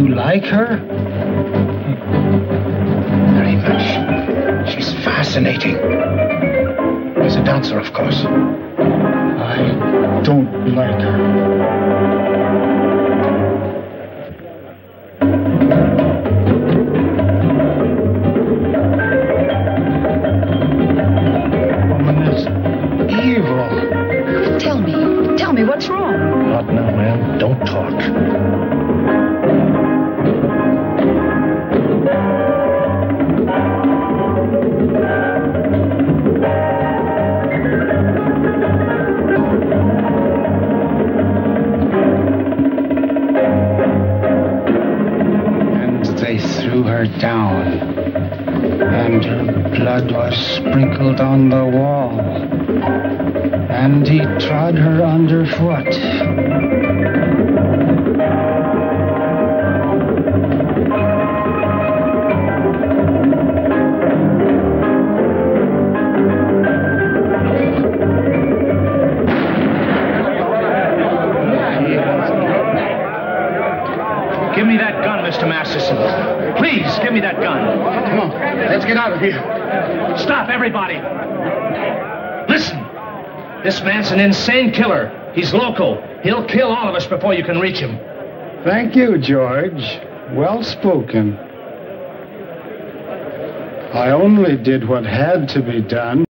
you like her? Very much. She's fascinating. As a dancer, of course. I don't like her. Woman is evil. Tell me. Tell me what's wrong. Not now, ma'am. Don't talk. Down. And her blood was sprinkled on the wall. And he trod her underfoot. Give me that gun, Mr. Masterson. Please, give me that gun. Come on. Let's get out of here. Stop, everybody. Listen. This man's an insane killer. He's local. He'll kill all of us before you can reach him. Thank you, George. Well spoken. I only did what had to be done.